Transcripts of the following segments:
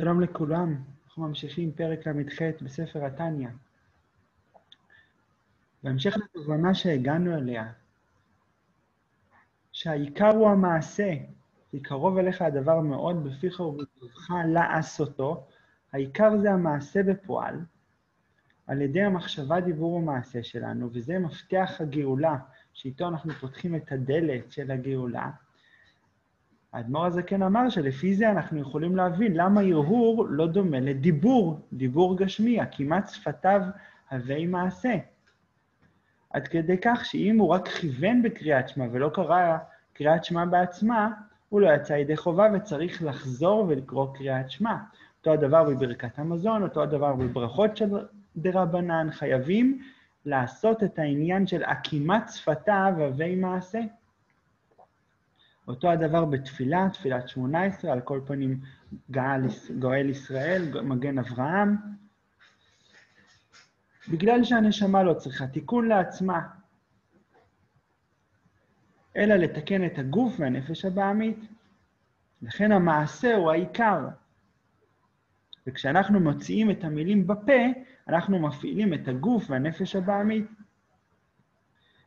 שלום לכולם, אנחנו ממשיכים פרק ל"ח בספר התניא. בהמשך לתובנה שהגענו אליה, שהעיקר הוא המעשה, כי קרוב אליך הדבר מאוד בפיך ובלבבך לעשותו, העיקר זה המעשה בפועל, על ידי המחשבה, דיבור ומעשה שלנו, וזה מפתח הגאולה, שאיתו אנחנו פותחים את הדלת של הגאולה. האדמו"ר הזה כן אמר שלפי זה אנחנו יכולים להבין למה הרהור לא דומה לדיבור, דיבור גשמי, כמעט שפתיו הווי מעשה. עד כדי כך שאם הוא רק כיוון בקריאת שמע ולא קרא קריאת שמע בעצמה, הוא לא יצא ידי חובה וצריך לחזור ולקרוא קריאת שמע. אותו הדבר בברכת המזון, אותו הדבר בברכות של דרבנן, חייבים לעשות את העניין של עקימת שפתיו הווי מעשה. אותו הדבר בתפילה, תפילת שמונה עשרה, על כל פנים גאל, גואל ישראל, מגן אברהם. בגלל שהנשמה לא צריכה תיקון לעצמה, אלא לתקן את הגוף והנפש הבעמית. לכן המעשה הוא העיקר. וכשאנחנו מוציאים את המילים בפה, אנחנו מפעילים את הגוף והנפש הבעמית.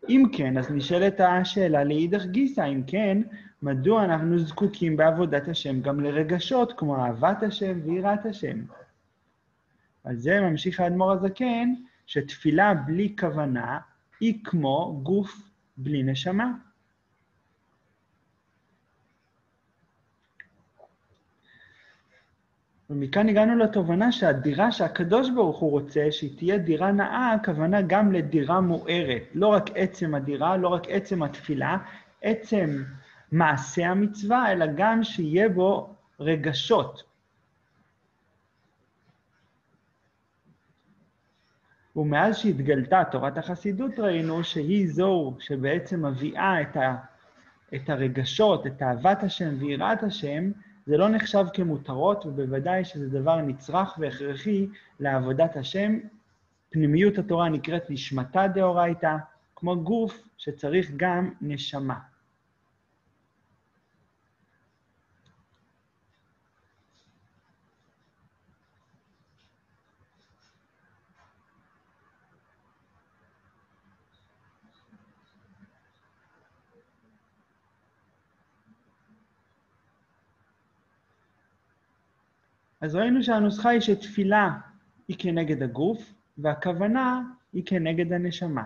אם כן, אז נשאלת השאלה לאידך גיסא, אם כן, מדוע אנחנו זקוקים בעבודת השם גם לרגשות כמו אהבת השם ויראת השם? על זה ממשיך האדמו"ר הזקן, שתפילה בלי כוונה היא כמו גוף בלי נשמה. ומכאן הגענו לתובנה שהדירה שהקדוש ברוך הוא רוצה, שהיא תהיה דירה נאה, הכוונה גם לדירה מוארת. לא רק עצם הדירה, לא רק עצם התפילה, עצם מעשה המצווה, אלא גם שיהיה בו רגשות. ומאז שהתגלתה תורת החסידות, ראינו שהיא זו שבעצם מביאה את, ה, את הרגשות, את אהבת השם ויראת השם, זה לא נחשב כמותרות, ובוודאי שזה דבר נצרך והכרחי לעבודת השם. פנימיות התורה נקראת נשמתה דאורייתא, כמו גוף שצריך גם נשמה. אז ראינו שהנוסחה היא שתפילה היא כנגד הגוף, והכוונה היא כנגד הנשמה.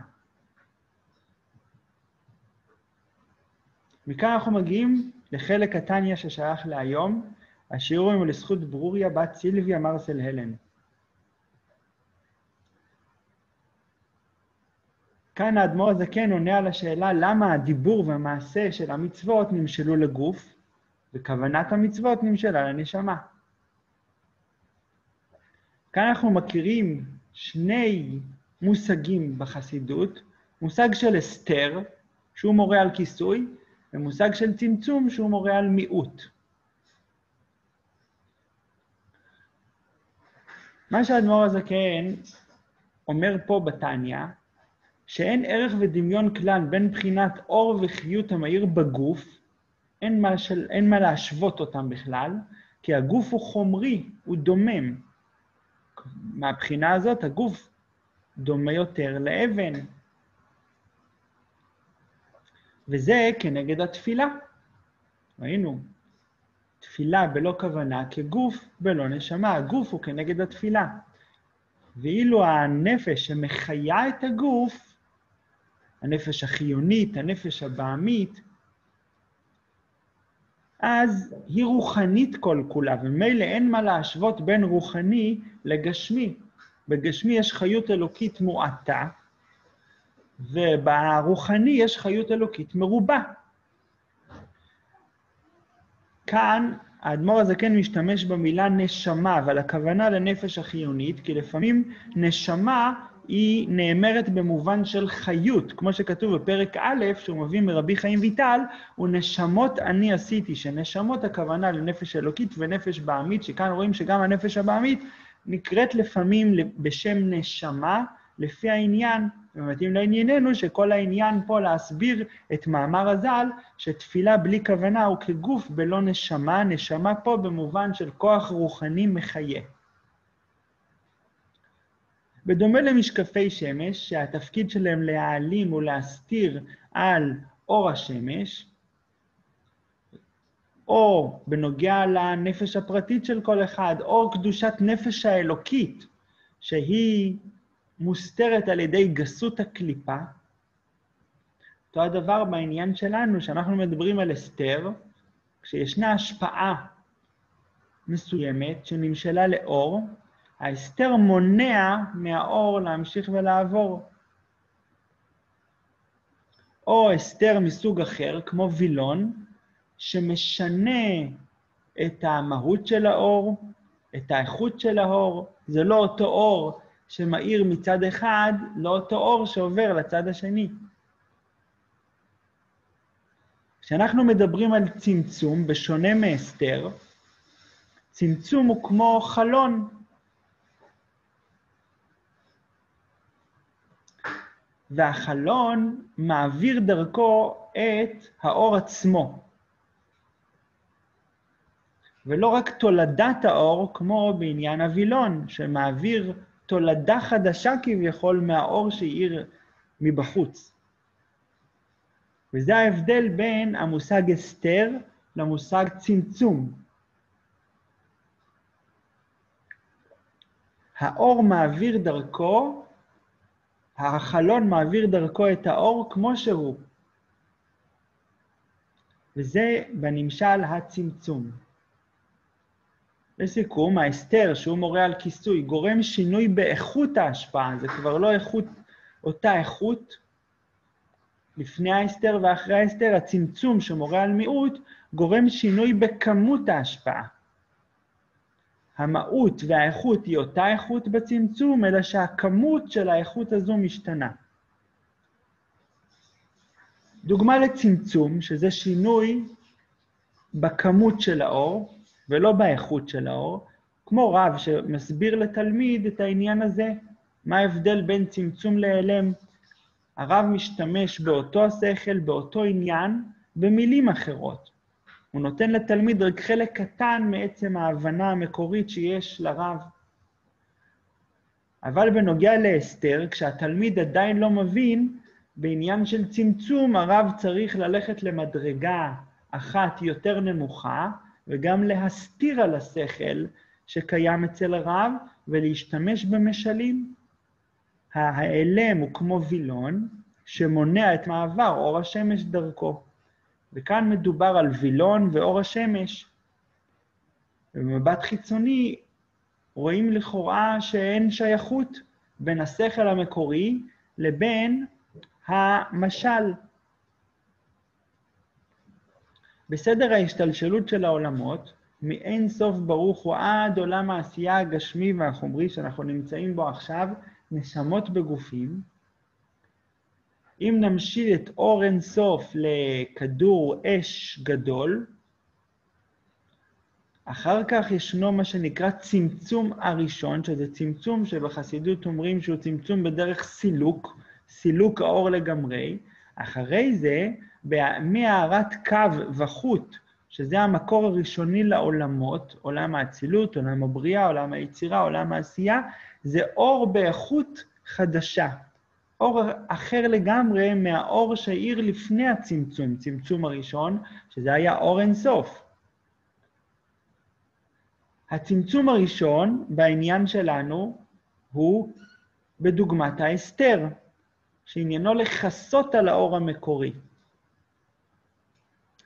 מכאן אנחנו מגיעים לחלק התניא ששייך להיום, השיעורים הוא לזכות ברוריה בת סילביה מרסל הלן. כאן האדמו"ר הזקן עונה על השאלה למה הדיבור והמעשה של המצוות נמשלו לגוף, וכוונת המצוות נמשלה לנשמה. כאן אנחנו מכירים שני מושגים בחסידות, מושג של הסתר, שהוא מורה על כיסוי, ומושג של צמצום, שהוא מורה על מיעוט. מה שהאדמו"ר הזקן אומר פה בתניא, שאין ערך ודמיון כלל בין בחינת אור וחיות המאיר בגוף, אין מה, של, אין מה להשוות אותם בכלל, כי הגוף הוא חומרי, הוא דומם. מהבחינה הזאת הגוף דומה יותר לאבן. וזה כנגד התפילה. ראינו, תפילה בלא כוונה כגוף בלא נשמה. הגוף הוא כנגד התפילה. ואילו הנפש שמחיה את הגוף, הנפש החיונית, הנפש הבעמית, אז היא רוחנית כל כולה, וממילא אין מה להשוות בין רוחני לגשמי. בגשמי יש חיות אלוקית מועטה, וברוחני יש חיות אלוקית מרובה. כאן האדמו"ר הזה כן משתמש במילה נשמה, אבל הכוונה לנפש החיונית, כי לפעמים נשמה היא נאמרת במובן של חיות, כמו שכתוב בפרק א', שהוא מביא מרבי חיים ויטל, ונשמות אני עשיתי, שנשמות הכוונה לנפש אלוקית ונפש בעמית, שכאן רואים שגם הנפש הבעמית נקראת לפעמים בשם נשמה, לפי העניין, ומתאים לענייננו שכל העניין פה להסביר את מאמר הז"ל, שתפילה בלי כוונה הוא כגוף בלא נשמה, נשמה פה במובן של כוח רוחני מחיה. בדומה למשקפי שמש, שהתפקיד שלהם להעלים ולהסתיר על אור השמש, או בנוגע לנפש הפרטית של כל אחד, או קדושת נפש האלוקית, שהיא מוסתרת על ידי גסות הקליפה. אותו הדבר בעניין שלנו, שאנחנו מדברים על אסתר, כשישנה השפעה מסוימת שנמשלה לאור, ההסתר מונע מהאור להמשיך ולעבור. או הסתר מסוג אחר, כמו וילון, שמשנה את המהות של האור, את האיכות של האור. זה לא אותו אור שמאיר מצד אחד, לא אותו אור שעובר לצד השני. כשאנחנו מדברים על צמצום, בשונה מאסתר, צמצום הוא כמו חלון. והחלון מעביר דרכו את האור עצמו. ולא רק תולדת האור, כמו בעניין הווילון, שמעביר תולדה חדשה כביכול מהאור שהאיר מבחוץ. וזה ההבדל בין המושג הסתר למושג צמצום. האור מעביר דרכו, החלון מעביר דרכו את האור כמו שהוא. וזה בנמשל הצמצום. לסיכום, ההסתר, שהוא מורה על כיסוי, גורם שינוי באיכות ההשפעה, זה כבר לא איכות, אותה איכות לפני ההסתר ואחרי ההסתר, הצמצום שמורה על מיעוט, גורם שינוי בכמות ההשפעה. המהות והאיכות היא אותה איכות בצמצום, אלא שהכמות של האיכות הזו משתנה. דוגמה לצמצום, שזה שינוי בכמות של האור, ולא באיכות של האור, כמו רב שמסביר לתלמיד את העניין הזה, מה ההבדל בין צמצום להיעלם. הרב משתמש באותו השכל, באותו עניין, במילים אחרות. הוא נותן לתלמיד רק חלק קטן מעצם ההבנה המקורית שיש לרב. אבל בנוגע לאסתר, כשהתלמיד עדיין לא מבין, בעניין של צמצום, הרב צריך ללכת למדרגה אחת יותר נמוכה, וגם להסתיר על השכל שקיים אצל הרב ולהשתמש במשלים. ההיעלם הוא כמו וילון שמונע את מעבר אור השמש דרכו. וכאן מדובר על וילון ואור השמש. ובמבט חיצוני רואים לכאורה שאין שייכות בין השכל המקורי לבין המשל. בסדר ההשתלשלות של העולמות, מאין סוף ברוך הוא עד עולם העשייה הגשמי והחומרי שאנחנו נמצאים בו עכשיו, נשמות בגופים. אם נמשיל את אור אין סוף לכדור אש גדול, אחר כך ישנו מה שנקרא צמצום הראשון, שזה צמצום שבחסידות אומרים שהוא צמצום בדרך סילוק, סילוק האור לגמרי. אחרי זה, מהארת קו וחוט, שזה המקור הראשוני לעולמות, עולם האצילות, עולם הבריאה, עולם היצירה, עולם העשייה, זה אור באיכות חדשה. אור אחר לגמרי מהאור שהאיר לפני הצמצום, צמצום הראשון, שזה היה אור אינסוף. הצמצום הראשון בעניין שלנו הוא בדוגמת ההסתר, שעניינו לכסות על האור המקורי.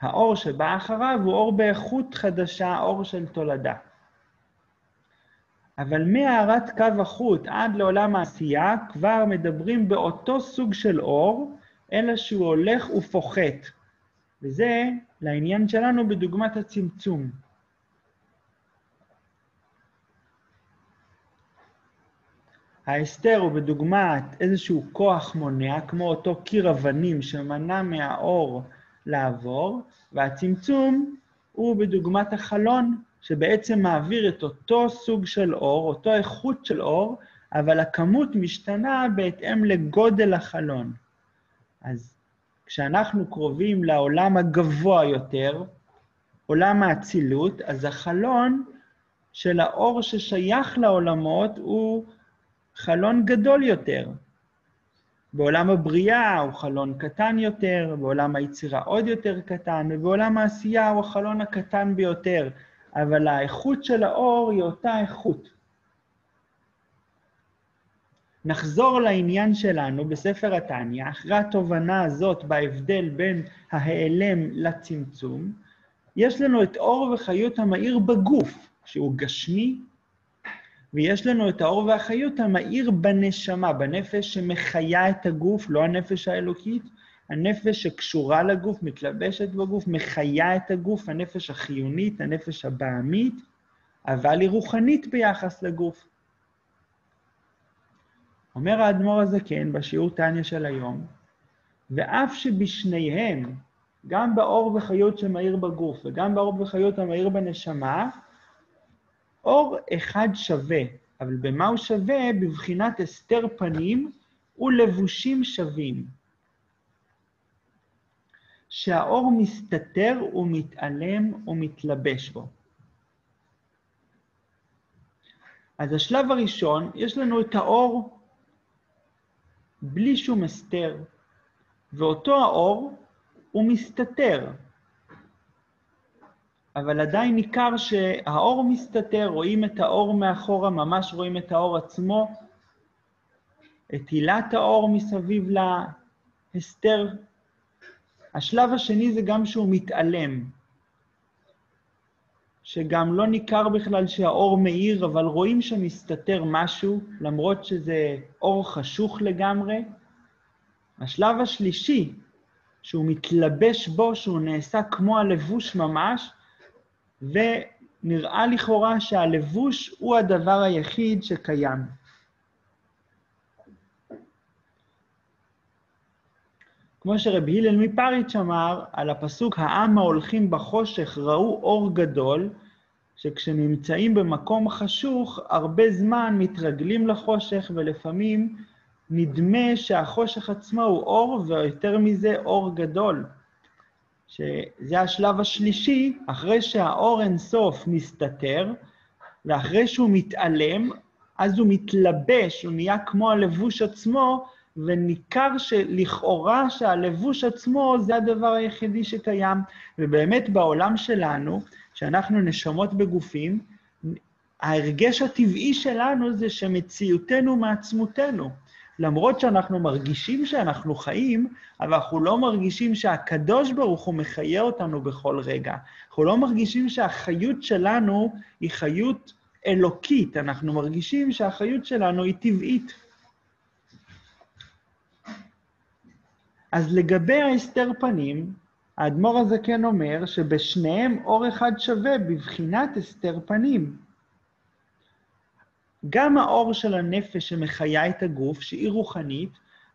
האור שבא אחריו הוא אור באיכות חדשה, אור של תולדה. אבל מהארת קו החוט עד לעולם העשייה כבר מדברים באותו סוג של אור, אלא שהוא הולך ופוחת. וזה לעניין שלנו בדוגמת הצמצום. ההסתר הוא בדוגמת איזשהו כוח מונע, כמו אותו קיר אבנים שמנע מהאור לעבור, והצמצום הוא בדוגמת החלון, שבעצם מעביר את אותו סוג של אור, אותו איכות של אור, אבל הכמות משתנה בהתאם לגודל החלון. אז כשאנחנו קרובים לעולם הגבוה יותר, עולם האצילות, אז החלון של האור ששייך לעולמות הוא חלון גדול יותר. בעולם הבריאה הוא חלון קטן יותר, בעולם היצירה עוד יותר קטן, ובעולם העשייה הוא החלון הקטן ביותר, אבל האיכות של האור היא אותה איכות. נחזור לעניין שלנו בספר התניא, אחרי התובנה הזאת בהבדל בין ההיעלם לצמצום, יש לנו את אור וחיות המאיר בגוף, שהוא גשמי, ויש לנו את האור והחיות המאיר בנשמה, בנפש שמחיה את הגוף, לא הנפש האלוקית, הנפש שקשורה לגוף, מתלבשת בגוף, מחיה את הגוף, הנפש החיונית, הנפש הבעמית, אבל היא רוחנית ביחס לגוף. אומר האדמו"ר הזקן בשיעור טניה של היום, ואף שבשניהם, גם באור וחיות שמאיר בגוף וגם באור וחיות המאיר בנשמה, אור אחד שווה, אבל במה הוא שווה? בבחינת הסתר פנים ולבושים שווים. שהאור מסתתר ומתעלם ומתלבש בו. אז השלב הראשון, יש לנו את האור בלי שום הסתר, ואותו האור הוא מסתתר. אבל עדיין ניכר שהאור מסתתר, רואים את האור מאחורה, ממש רואים את האור עצמו, את עילת האור מסביב להסתר. השלב השני זה גם שהוא מתעלם, שגם לא ניכר בכלל שהאור מאיר, אבל רואים שמסתתר משהו, למרות שזה אור חשוך לגמרי. השלב השלישי, שהוא מתלבש בו, שהוא נעשה כמו הלבוש ממש, ונראה לכאורה שהלבוש הוא הדבר היחיד שקיים. כמו שרבי הלל מפריץ' אמר, על הפסוק, העם ההולכים בחושך ראו אור גדול, שכשנמצאים במקום חשוך, הרבה זמן מתרגלים לחושך, ולפעמים נדמה שהחושך עצמו הוא אור, ויותר מזה אור גדול. שזה השלב השלישי, אחרי שהאור אינסוף מסתתר, ואחרי שהוא מתעלם, אז הוא מתלבש, הוא נהיה כמו הלבוש עצמו, וניכר שלכאורה שהלבוש עצמו זה הדבר היחידי שקיים. ובאמת בעולם שלנו, שאנחנו נשמות בגופים, ההרגש הטבעי שלנו זה שמציאותנו מעצמותנו. למרות שאנחנו מרגישים שאנחנו חיים, אבל אנחנו לא מרגישים שהקדוש ברוך הוא מחיה אותנו בכל רגע. אנחנו לא מרגישים שהחיות שלנו היא חיות אלוקית, אנחנו מרגישים שהחיות שלנו היא טבעית. אז לגבי ההסתר פנים, האדמו"ר הזה כן אומר שבשניהם אור אחד שווה בבחינת הסתר פנים. גם האור של הנפש שמחיה את הגוף, שהיא רוחנית,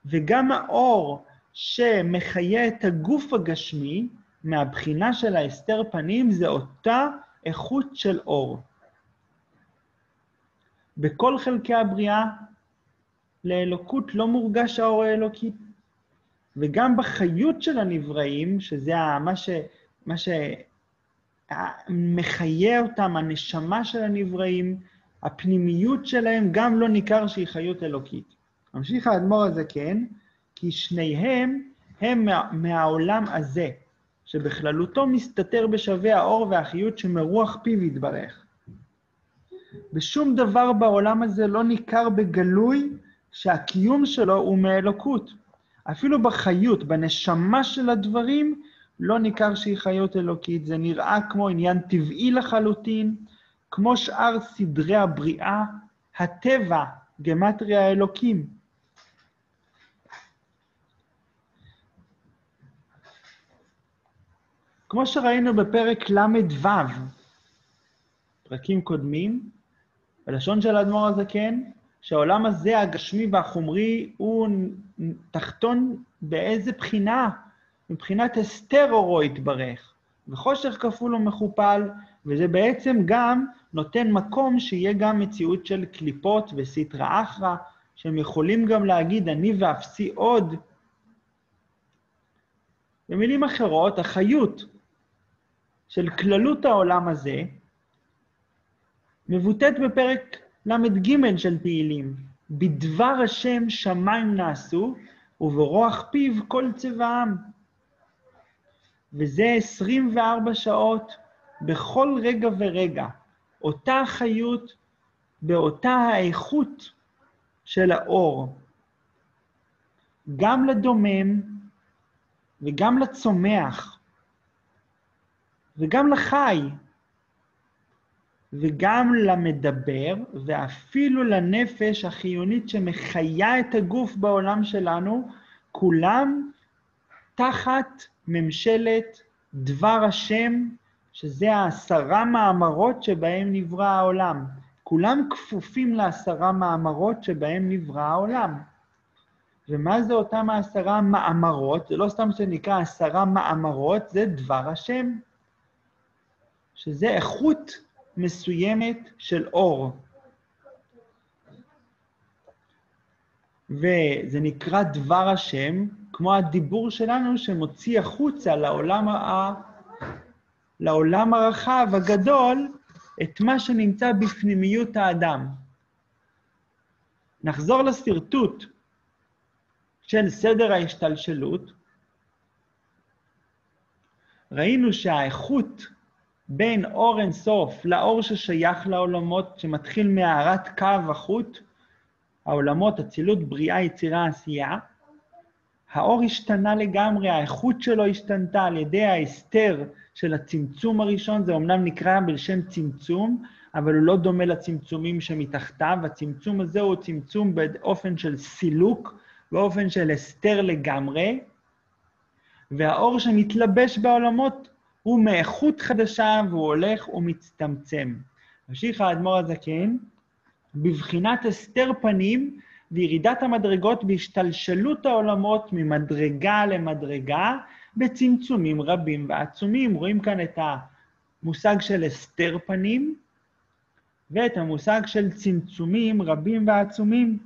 וגם האור שמחיה את הגוף הגשמי, מהבחינה של ההסתר פנים, זה אותה איכות של אור. בכל חלקי הבריאה, לאלוקות לא מורגש האור האלוקי. וגם בחיות של הנבראים, שזה מה, ש, מה שמחיה אותם, הנשמה של הנבראים, הפנימיות שלהם גם לא ניכר שהיא חיות אלוקית. ממשיך האדמו"ר הזה כן, כי שניהם הם מה, מהעולם הזה, שבכללותו מסתתר בשווה האור והחיות שמרוח פיו יתברך. בשום דבר בעולם הזה לא ניכר בגלוי שהקיום שלו הוא מאלוקות. אפילו בחיות, בנשמה של הדברים, לא ניכר שהיא חיות אלוקית. זה נראה כמו עניין טבעי לחלוטין, כמו שאר סדרי הבריאה, הטבע, גמטריה האלוקים. כמו שראינו בפרק ל"ו, פרקים קודמים, בלשון של האדמו"ר הזקן, שהעולם הזה, הגשמי והחומרי, הוא תחתון באיזה בחינה? מבחינת הסתר אורו יתברך, וחושך כפול ומכופל, וזה בעצם גם נותן מקום שיהיה גם מציאות של קליפות וסטרא אחרא, שהם יכולים גם להגיד, אני ואפסי עוד. במילים אחרות, החיות של כללות העולם הזה מבוטאת בפרק ל"ג של תהילים. בדבר השם שמיים נעשו, וברוח פיו כל צבעם. וזה 24 שעות בכל רגע ורגע. אותה החיות באותה האיכות של האור. גם לדומם וגם לצומח וגם לחי וגם למדבר ואפילו לנפש החיונית שמחיה את הגוף בעולם שלנו, כולם תחת ממשלת דבר השם, שזה העשרה מאמרות שבהם נברא העולם. כולם כפופים לעשרה מאמרות שבהם נברא העולם. ומה זה אותם העשרה מאמרות? זה לא סתם שנקרא עשרה מאמרות, זה דבר השם, שזה איכות מסוימת של אור. וזה נקרא דבר השם, כמו הדיבור שלנו שמוציא החוצה לעולם, ה... לעולם הרחב, הגדול, את מה שנמצא בפנימיות האדם. נחזור לשרטוט של סדר ההשתלשלות. ראינו שהאיכות בין אור אינסוף לאור ששייך לעולמות, שמתחיל מהארת קו החוט, העולמות, אצילות, בריאה, יצירה, עשייה, האור השתנה לגמרי, האיכות שלו השתנתה על ידי ההסתר של הצמצום הראשון, זה אומנם נקרא בשם צמצום, אבל הוא לא דומה לצמצומים שמתחתיו. הצמצום הזה הוא צמצום באופן של סילוק, באופן של הסתר לגמרי, והאור שמתלבש בעולמות הוא מאיכות חדשה והוא הולך ומצטמצם. ממשיך האדמו"ר הזקן, בבחינת הסתר פנים וירידת המדרגות בהשתלשלות העולמות ממדרגה למדרגה, בצמצומים רבים ועצומים. רואים כאן את המושג של הסתר פנים ואת המושג של צמצומים רבים ועצומים.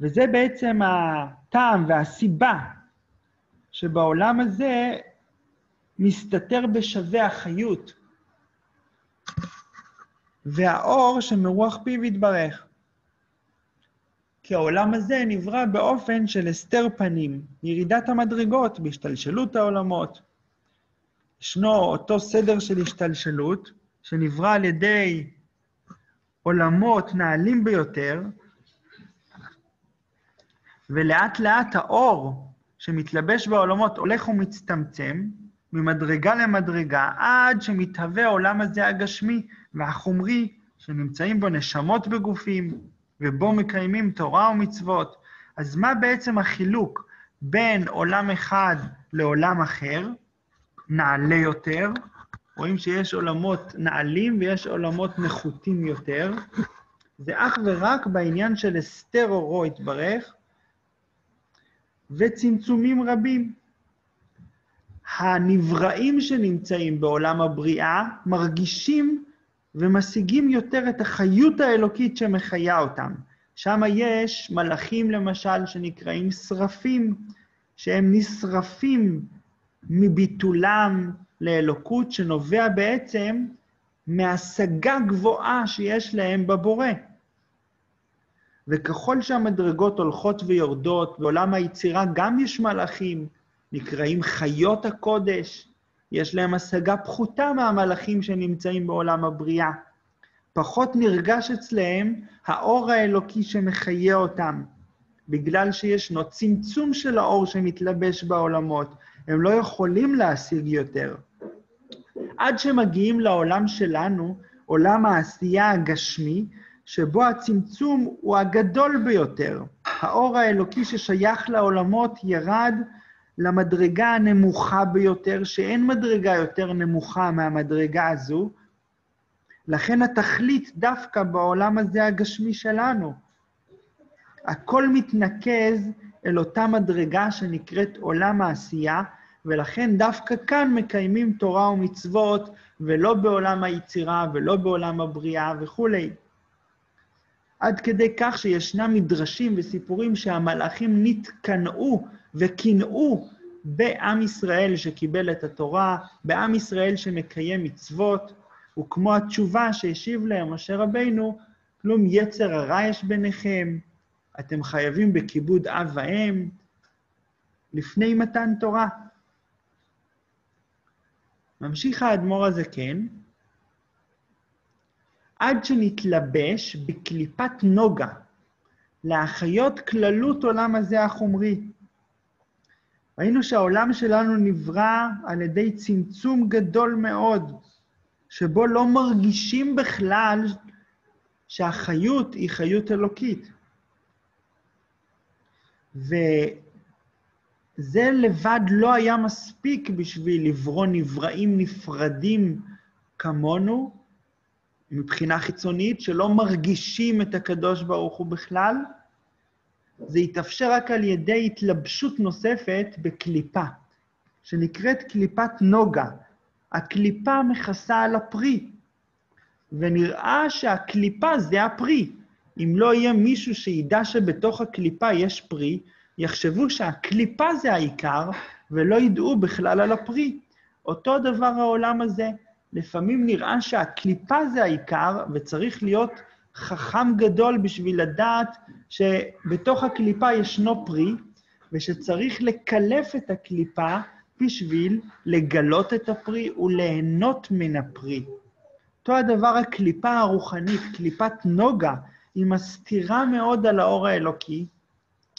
וזה בעצם הטעם והסיבה שבעולם הזה מסתתר בשווה החיות, והאור שמרוח פיו יתברך. כי העולם הזה נברא באופן של הסתר פנים, ירידת המדרגות בהשתלשלות העולמות. ישנו אותו סדר של השתלשלות, שנברא על ידי עולמות נעלים ביותר, ולאט לאט האור שמתלבש בעולמות הולך ומצטמצם, ממדרגה למדרגה, עד שמתהווה העולם הזה הגשמי והחומרי, שנמצאים בו נשמות בגופים, ובו מקיימים תורה ומצוות. אז מה בעצם החילוק בין עולם אחד לעולם אחר, נעלה יותר? רואים שיש עולמות נעלים ויש עולמות נחותים יותר. זה אך ורק בעניין של אסתר אורו יתברך, וצמצומים רבים. הנבראים שנמצאים בעולם הבריאה מרגישים ומשיגים יותר את החיות האלוקית שמחיה אותם. שם יש מלאכים, למשל, שנקראים שרפים, שהם נשרפים מביטולם לאלוקות, שנובע בעצם מהשגה גבוהה שיש להם בבורא. וככל שהמדרגות הולכות ויורדות, בעולם היצירה גם יש מלאכים, נקראים חיות הקודש, יש להם השגה פחותה מהמלאכים שנמצאים בעולם הבריאה. פחות נרגש אצלהם האור האלוקי שמחיה אותם, בגלל שישנו צמצום של האור שמתלבש בעולמות. הם לא יכולים להשיג יותר. עד שמגיעים לעולם שלנו, עולם העשייה הגשמי, שבו הצמצום הוא הגדול ביותר. האור האלוקי ששייך לעולמות ירד למדרגה הנמוכה ביותר, שאין מדרגה יותר נמוכה מהמדרגה הזו. לכן התכלית דווקא בעולם הזה הגשמי שלנו. הכל מתנקז אל אותה מדרגה שנקראת עולם העשייה, ולכן דווקא כאן מקיימים תורה ומצוות ולא בעולם היצירה, ולא בעולם הבריאה וכולי. עד כדי כך שישנם מדרשים וסיפורים שהמלאכים נתקנאו וקינאו בעם ישראל שקיבל את התורה, בעם ישראל שמקיים מצוות, וכמו התשובה שהשיב להם משה רבינו, כלום יצר הרע יש ביניכם, אתם חייבים בכיבוד אב ואם לפני מתן תורה. ממשיך האדמו"ר הזקן, עד שנתלבש בקליפת נוגה, להחיות כללות עולם הזה החומרי. ראינו שהעולם שלנו נברא על ידי צמצום גדול מאוד, שבו לא מרגישים בכלל שהחיות היא חיות אלוקית. וזה לבד לא היה מספיק בשביל לברוא נבראים נפרדים כמונו, מבחינה חיצונית, שלא מרגישים את הקדוש ברוך הוא בכלל. זה התאפשר רק על ידי התלבשות נוספת בקליפה, שנקראת קליפת נוגה. הקליפה מכסה על הפרי, ונראה שהקליפה זה הפרי. אם לא יהיה מישהו שידע שבתוך הקליפה יש פרי, יחשבו שהקליפה זה העיקר, ולא ידעו בכלל על הפרי. אותו דבר העולם הזה. לפעמים נראה שהקליפה זה העיקר, וצריך להיות חכם גדול בשביל לדעת שבתוך הקליפה ישנו פרי, ושצריך לקלף את הקליפה בשביל לגלות את הפרי וליהנות מן הפרי. אותו הדבר הקליפה הרוחנית, קליפת נוגה, היא מסתירה מאוד על האור האלוקי,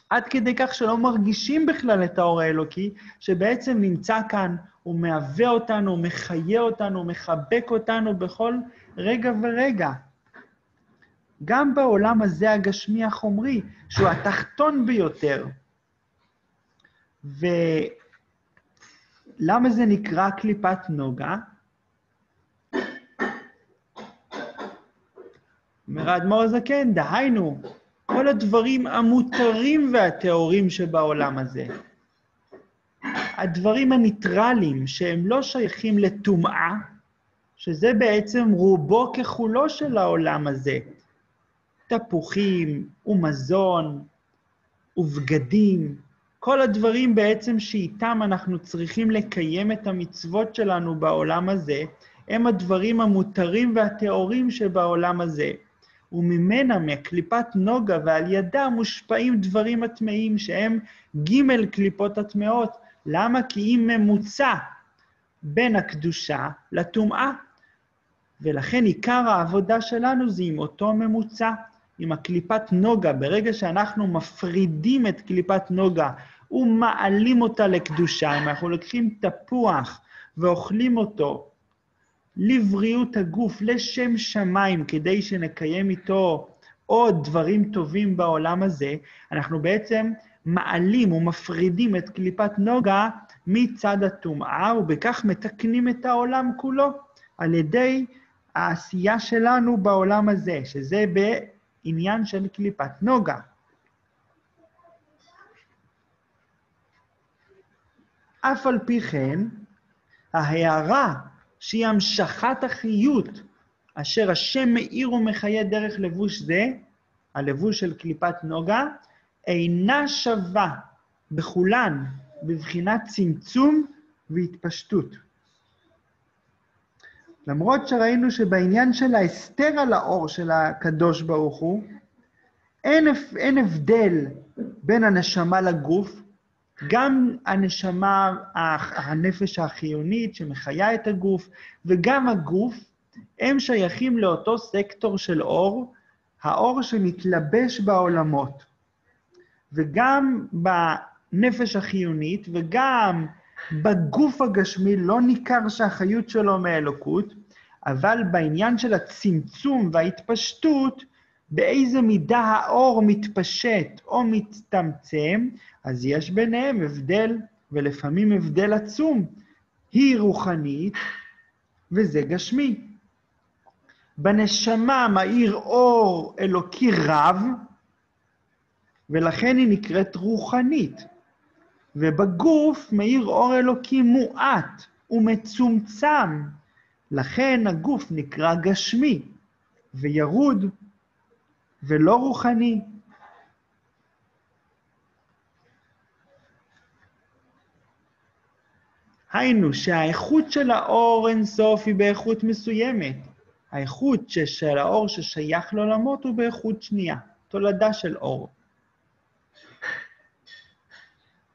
עד כדי כך שלא מרגישים בכלל את האור האלוקי, שבעצם נמצא כאן, הוא מהווה אותנו, מחיה אותנו, מחבק אותנו בכל רגע ורגע. גם בעולם הזה הגשמי החומרי, שהוא התחתון ביותר. ולמה זה נקרא קליפת נוגה? אומר האדמו"ר הזקן, דהיינו, כל הדברים המותרים והטהורים שבעולם הזה. הדברים הניטרליים, שהם לא שייכים לטומאה, שזה בעצם רובו ככולו של העולם הזה. תפוחים ומזון ובגדים, כל הדברים בעצם שאיתם אנחנו צריכים לקיים את המצוות שלנו בעולם הזה, הם הדברים המותרים והטהורים שבעולם הזה. וממנה, מקליפת נוגה, ועל ידה מושפעים דברים הטמאים, שהם ג' קליפות הטמאות. למה? כי היא ממוצע בין הקדושה לטומאה. ולכן עיקר העבודה שלנו זה עם אותו ממוצע, עם הקליפת נוגה. ברגע שאנחנו מפרידים את קליפת נוגה ומעלים אותה לקדושה, אם אנחנו לוקחים תפוח ואוכלים אותו לבריאות הגוף, לשם שמיים, כדי שנקיים איתו עוד דברים טובים בעולם הזה, אנחנו בעצם מעלים ומפרידים את קליפת נוגה מצד הטומאה, ובכך מתקנים את העולם כולו על ידי העשייה שלנו בעולם הזה, שזה בעניין של קליפת נוגה. אף על פי כן, ההערה שהיא המשכת החיות, אשר השם מאיר ומחיה דרך לבוש זה, הלבוש של קליפת נוגה, אינה שווה בכולן בבחינת צמצום והתפשטות. למרות שראינו שבעניין של ההסתר על האור של הקדוש ברוך הוא, אין, אין הבדל בין הנשמה לגוף, גם הנשמה, הנפש החיונית שמחיה את הגוף, וגם הגוף, הם שייכים לאותו סקטור של אור, האור שמתלבש בעולמות. וגם בנפש החיונית וגם בגוף הגשמי לא ניכר שהחיות שלו מאלוקות, אבל בעניין של הצמצום וההתפשטות, באיזה מידה האור מתפשט או מצטמצם, אז יש ביניהם הבדל, ולפעמים הבדל עצום. היא רוחנית וזה גשמי. בנשמה מאיר אור אלוקי רב, ולכן היא נקראת רוחנית. ובגוף מאיר אור אלוקי מועט ומצומצם, לכן הגוף נקרא גשמי וירוד ולא רוחני. היינו שהאיכות של האור אינסוף היא באיכות מסוימת. האיכות של האור ששייך לעולמות הוא באיכות שנייה, תולדה של אור.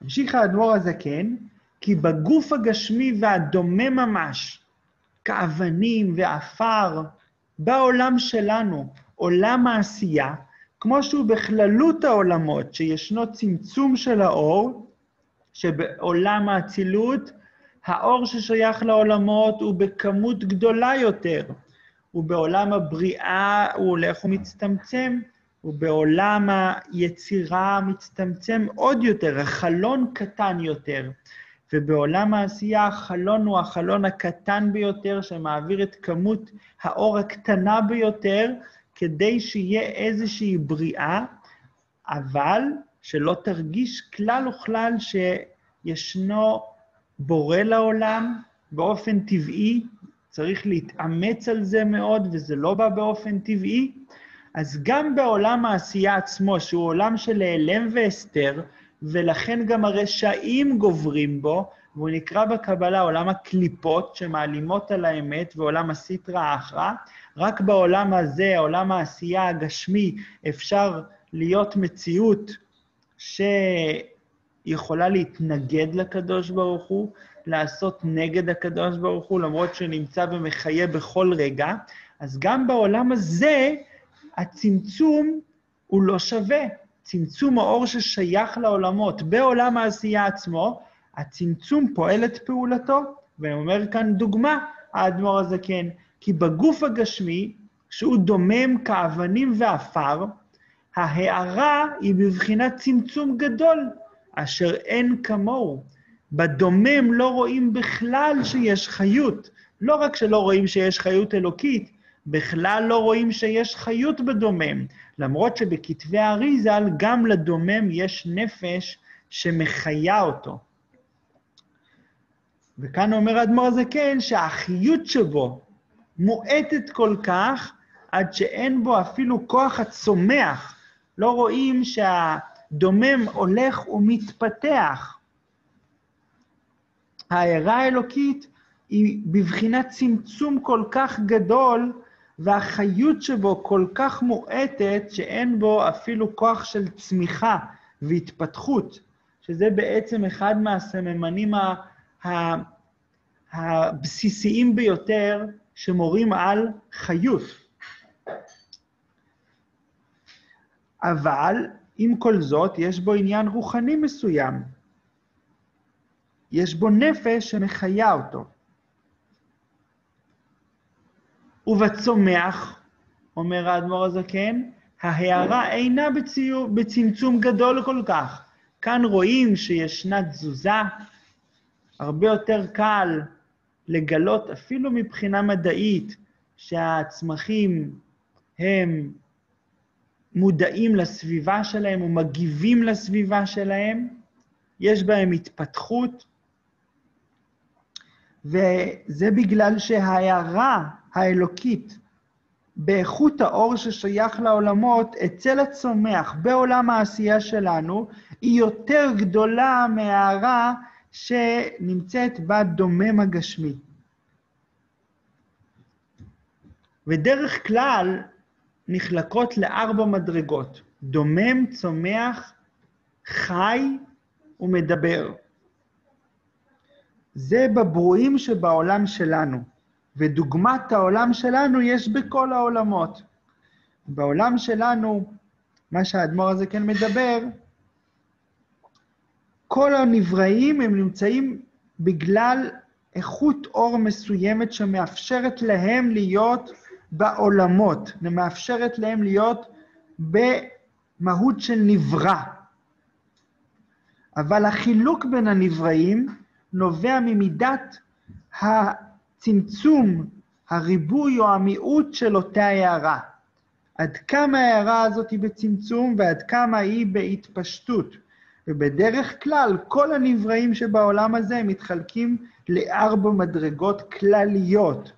המשיך האדמו"ר הזקן, כי בגוף הגשמי והדומה ממש, כאבנים ועפר, בעולם שלנו, עולם העשייה, כמו שהוא בכללות העולמות, שישנו צמצום של האור, שבעולם האצילות, האור ששייך לעולמות הוא בכמות גדולה יותר, ובעולם הבריאה הוא הולך ומצטמצם, ובעולם היצירה מצטמצם עוד יותר, החלון קטן יותר. ובעולם העשייה החלון הוא החלון הקטן ביותר שמעביר את כמות האור הקטנה ביותר כדי שיהיה איזושהי בריאה, אבל שלא תרגיש כלל וכלל שישנו בורא לעולם באופן טבעי, צריך להתאמץ על זה מאוד, וזה לא בא באופן טבעי. אז גם בעולם העשייה עצמו, שהוא עולם של העלם והסתר, ולכן גם הרשעים גוברים בו, והוא נקרא בקבלה עולם הקליפות שמעלימות על האמת, ועולם הסיטרא אחרא. רק בעולם הזה, עולם העשייה הגשמי, אפשר להיות מציאות שיכולה להתנגד לקדוש ברוך הוא, לעשות נגד הקדוש ברוך הוא, למרות שנמצא ומחיה בכל רגע. אז גם בעולם הזה, הצמצום הוא לא שווה. צמצום האור ששייך לעולמות בעולם העשייה עצמו, הצמצום פועל את פעולתו, ואומר כאן דוגמה, האדמו"ר הזקן, כי בגוף הגשמי, שהוא דומם כאבנים ועפר, ההארה היא בבחינת צמצום גדול, אשר אין כמוהו. בדומם לא רואים בכלל שיש חיות. לא רק שלא רואים שיש חיות אלוקית, בכלל לא רואים שיש חיות בדומם, למרות שבכתבי האריזל גם לדומם יש נפש שמחיה אותו. וכאן אומר האדמו"ר הזה כן, שהחיות שבו מועטת כל כך, עד שאין בו אפילו כוח הצומח. לא רואים שהדומם הולך ומתפתח. ההערה האלוקית היא בבחינת צמצום כל כך גדול, והחיות שבו כל כך מועטת, שאין בו אפילו כוח של צמיחה והתפתחות, שזה בעצם אחד מהסממנים ה... ה... הבסיסיים ביותר שמורים על חיות. אבל עם כל זאת, יש בו עניין רוחני מסוים. יש בו נפש שמחיה אותו. ובצומח, אומר האדמו"ר הזקן, ההערה אינה בציור, בצמצום גדול כל כך. כאן רואים שישנה תזוזה, הרבה יותר קל לגלות, אפילו מבחינה מדעית, שהצמחים הם מודעים לסביבה שלהם ומגיבים לסביבה שלהם, יש בהם התפתחות, וזה בגלל שההערה האלוקית באיכות האור ששייך לעולמות אצל הצומח בעולם העשייה שלנו, היא יותר גדולה מההערה שנמצאת בדומם הגשמי. ודרך כלל נחלקות לארבע מדרגות, דומם, צומח, חי ומדבר. זה בברואים שבעולם שלנו, ודוגמת העולם שלנו יש בכל העולמות. בעולם שלנו, מה שהאדמו"ר הזה כן מדבר, כל הנבראים הם נמצאים בגלל איכות אור מסוימת שמאפשרת להם להיות בעולמות, ומאפשרת להם להיות במהות של נברא. אבל החילוק בין הנבראים נובע ממידת הצמצום, הריבוי או המיעוט של אותה הערה. עד כמה ההערה הזאת היא בצמצום ועד כמה היא בהתפשטות. ובדרך כלל, כל הנבראים שבעולם הזה מתחלקים לארבע מדרגות כלליות.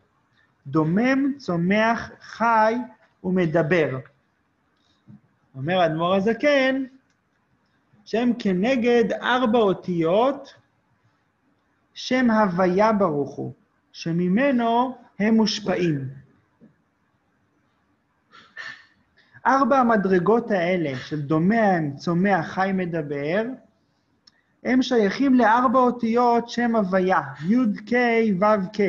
דומם, צומח, חי ומדבר. אומר האדמו"ר הזקן, שהם כנגד ארבע אותיות שם הוויה ברוך הוא, שממנו הם מושפעים. ארבע המדרגות האלה של דומם, צומח, חי, מדבר, הם שייכים לארבע אותיות שם הוויה, י' ק' ו' ק'.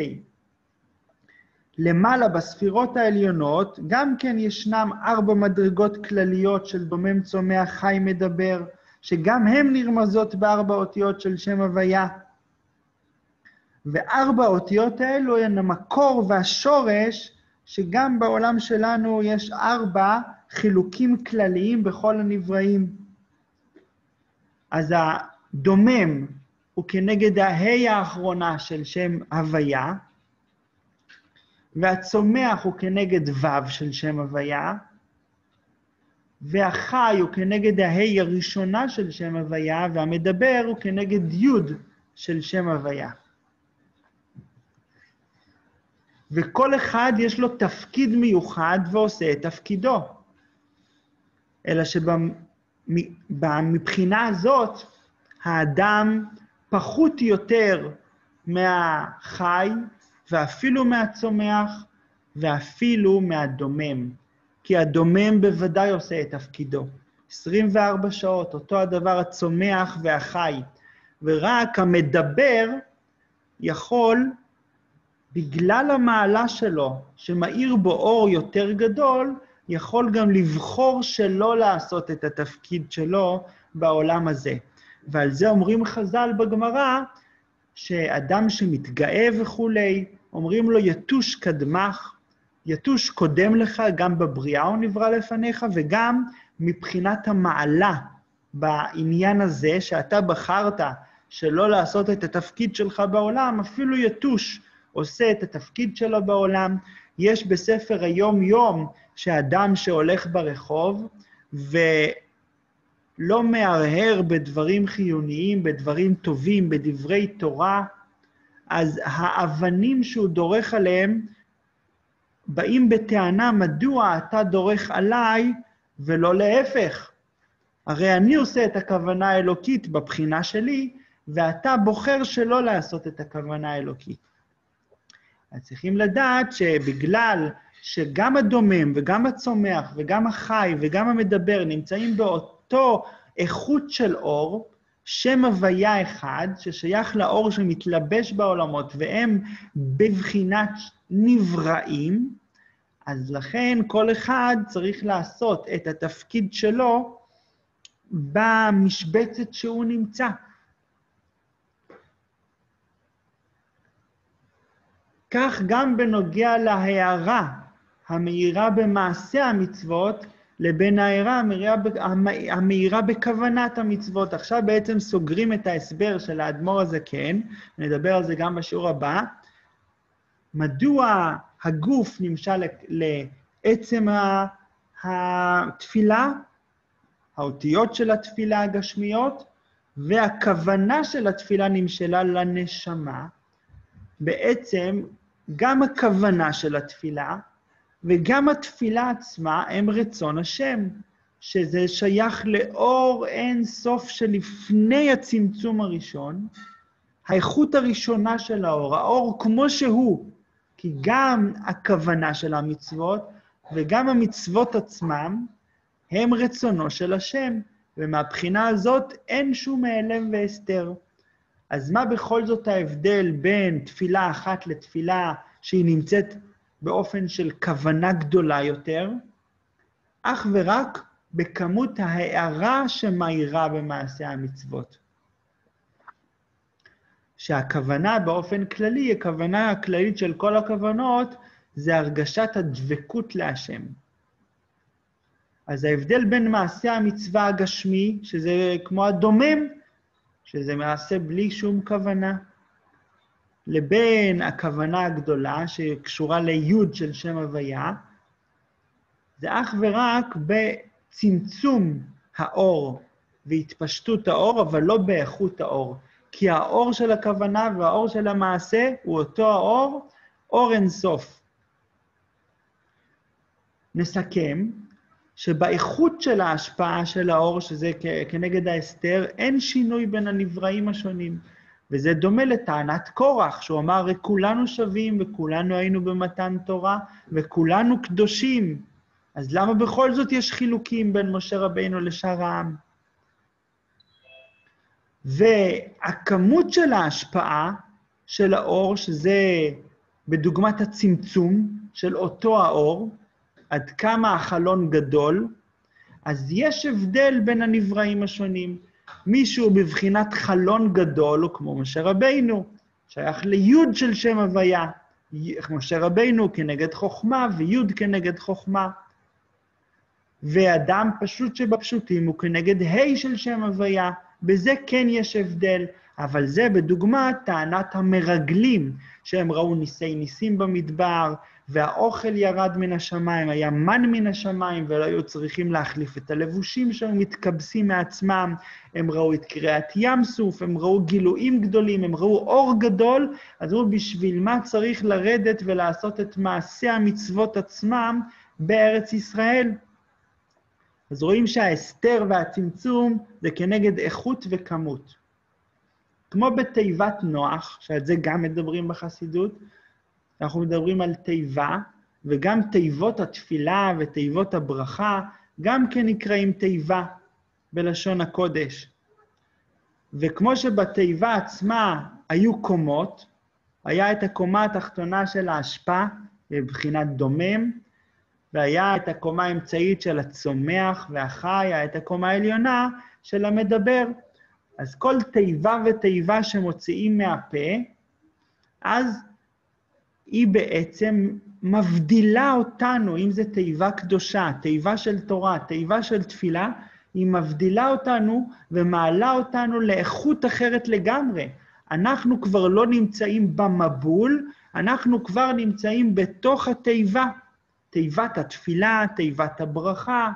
למעלה בספירות העליונות, גם כן ישנם ארבע מדרגות כלליות של דומם, צומח, חי, מדבר, שגם הן נרמזות בארבע אותיות של שם הוויה. וארבע האותיות האלו הן המקור והשורש, שגם בעולם שלנו יש ארבע חילוקים כלליים בכל הנבראים. אז הדומם הוא כנגד ההי האחרונה של שם הוויה, והצומח הוא כנגד ו' של שם הוויה, והחי הוא כנגד ההי הראשונה של שם הוויה, והמדבר הוא כנגד י' של שם הוויה. וכל אחד יש לו תפקיד מיוחד ועושה את תפקידו. אלא שמבחינה הזאת, האדם פחות יותר מהחי, ואפילו מהצומח, ואפילו מהדומם. כי הדומם בוודאי עושה את תפקידו. 24 שעות, אותו הדבר הצומח והחי. ורק המדבר יכול, בגלל המעלה שלו, שמאיר בו אור יותר גדול, יכול גם לבחור שלא לעשות את התפקיד שלו בעולם הזה. ועל זה אומרים חז"ל בגמרא, שאדם שמתגאה וכולי, אומרים לו יתוש קדמך, יתוש קודם לך, גם בבריאה הוא נברא לפניך, וגם מבחינת המעלה בעניין הזה, שאתה בחרת שלא לעשות את התפקיד שלך בעולם, אפילו יתוש עושה את התפקיד שלו בעולם. יש בספר היום-יום שאדם שהולך ברחוב ולא מהרהר בדברים חיוניים, בדברים טובים, בדברי תורה, אז האבנים שהוא דורך עליהם באים בטענה, מדוע אתה דורך עליי ולא להפך? הרי אני עושה את הכוונה האלוקית בבחינה שלי, ואתה בוחר שלא לעשות את הכוונה האלוקית. אז צריכים לדעת שבגלל שגם הדומם וגם הצומח וגם החי וגם המדבר נמצאים באותו איכות של אור, שם הוויה אחד, ששייך לאור שמתלבש בעולמות, והם בבחינת נבראים, אז לכן כל אחד צריך לעשות את התפקיד שלו במשבצת שהוא נמצא. כך גם בנוגע להערה המאירה במעשה המצוות, לבין ההערה המאירה בכוונת המצוות. עכשיו בעצם סוגרים את ההסבר של האדמו"ר הזקן, נדבר על זה גם בשיעור הבא. מדוע הגוף נמשל לעצם התפילה, האותיות של התפילה הגשמיות, והכוונה של התפילה נמשלה לנשמה. בעצם גם הכוונה של התפילה וגם התפילה עצמה הם רצון השם, שזה שייך לאור אין סוף שלפני הצמצום הראשון, האיכות הראשונה של האור, האור כמו שהוא, כי גם הכוונה של המצוות וגם המצוות עצמם הם רצונו של השם, ומהבחינה הזאת אין שום העלם והסתר. אז מה בכל זאת ההבדל בין תפילה אחת לתפילה שהיא נמצאת באופן של כוונה גדולה יותר? אך ורק בכמות ההערה שמאירה במעשה המצוות. שהכוונה באופן כללי, הכוונה הכללית של כל הכוונות, זה הרגשת הדבקות להשם. אז ההבדל בין מעשה המצווה הגשמי, שזה כמו הדומם, שזה מעשה בלי שום כוונה, לבין הכוונה הגדולה שקשורה ליוד של שם הוויה, זה אך ורק בצמצום האור והתפשטות האור, אבל לא באיכות האור. כי האור של הכוונה והאור של המעשה הוא אותו האור, אור אינסוף. נסכם שבאיכות של ההשפעה של האור, שזה כנגד ההסתר, אין שינוי בין הנבראים השונים. וזה דומה לטענת קורח, שהוא אמר, כולנו שווים וכולנו היינו במתן תורה וכולנו קדושים. אז למה בכל זאת יש חילוקים בין משה רבינו לשאר העם? והכמות של ההשפעה של האור, שזה בדוגמת הצמצום של אותו האור, עד כמה החלון גדול, אז יש הבדל בין הנבראים השונים. מישהו בבחינת חלון גדול, כמו משה רבינו, שייך ליוד של שם הוויה. משה רבינו כנגד חוכמה, ויוד כנגד חוכמה. ואדם פשוט שבפשוטים הוא כנגד ה' של שם הוויה. בזה כן יש הבדל, אבל זה בדוגמת טענת המרגלים, שהם ראו ניסי ניסים במדבר, והאוכל ירד מן השמיים, היה מן מן השמיים, ולא היו צריכים להחליף את הלבושים שהיו מתכבסים מעצמם. הם ראו את קריעת ים סוף, הם ראו גילויים גדולים, הם ראו אור גדול, אז אמרו, בשביל מה צריך לרדת ולעשות את מעשה המצוות עצמם בארץ ישראל? אז רואים שההסתר והצמצום זה כנגד איכות וכמות. כמו בתיבת נוח, שעל זה גם מדברים בחסידות, אנחנו מדברים על תיבה, וגם תיבות התפילה ותיבות הברכה, גם כן נקראים תיבה בלשון הקודש. וכמו שבתיבה עצמה היו קומות, היה את הקומה התחתונה של האשפה, בבחינת דומם, והיה את הקומה האמצעית של הצומח והחי, היה את הקומה העליונה של המדבר. אז כל תיבה ותיבה שמוציאים מהפה, אז היא בעצם מבדילה אותנו, אם זו תיבה קדושה, תיבה של תורה, תיבה של תפילה, היא מבדילה אותנו ומעלה אותנו לאיכות אחרת לגמרי. אנחנו כבר לא נמצאים במבול, אנחנו כבר נמצאים בתוך התיבה. תיבת התפילה, תיבת הברכה,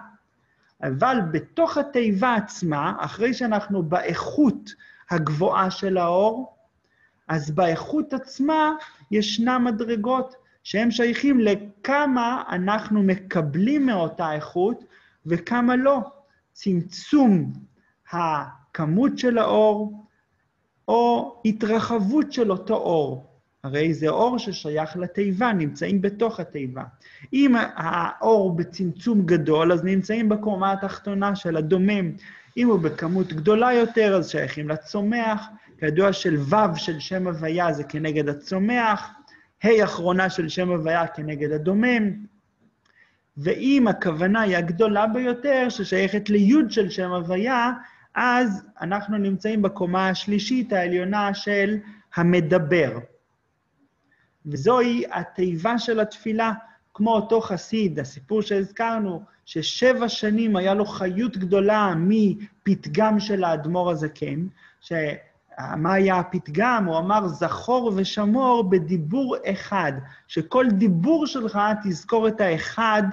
אבל בתוך התיבה עצמה, אחרי שאנחנו באיכות הגבוהה של האור, אז באיכות עצמה ישנן מדרגות שהם שייכים לכמה אנחנו מקבלים מאותה איכות וכמה לא. צמצום הכמות של האור או התרחבות של אותו אור. הרי זה אור ששייך לתיבה, נמצאים בתוך התיבה. אם האור בצמצום גדול, אז נמצאים בקומה התחתונה של הדומם. אם הוא בכמות גדולה יותר, אז שייכים לצומח. כידוע של ו' של שם הוויה זה כנגד הצומח, ה' אחרונה של שם הוויה כנגד הדומם. ואם הכוונה היא הגדולה ביותר, ששייכת לי' של שם הוויה, אז אנחנו נמצאים בקומה השלישית העליונה של המדבר. וזוהי התיבה של התפילה, כמו אותו חסיד, הסיפור שהזכרנו, ששבע שנים היה לו חיות גדולה מפתגם של האדמו"ר הזקן, שמה היה הפתגם? הוא אמר, זכור ושמור בדיבור אחד, שכל דיבור שלך תזכור את האחד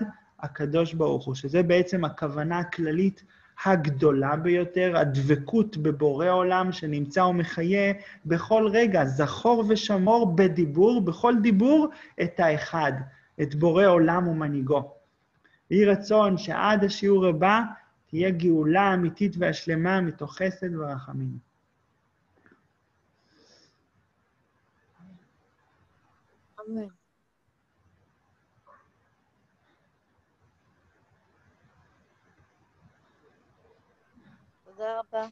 הקדוש ברוך הוא, שזה בעצם הכוונה הכללית הגדולה ביותר, הדבקות בבורא עולם שנמצא ומחיה בכל רגע, זכור ושמור בדיבור, בכל דיבור, את האחד, את בורא עולם ומנהיגו. יהי רצון שעד השיעור הבא תהיה גאולה אמיתית והשלמה מתוך חסד ורחמים. Ouais. Garba.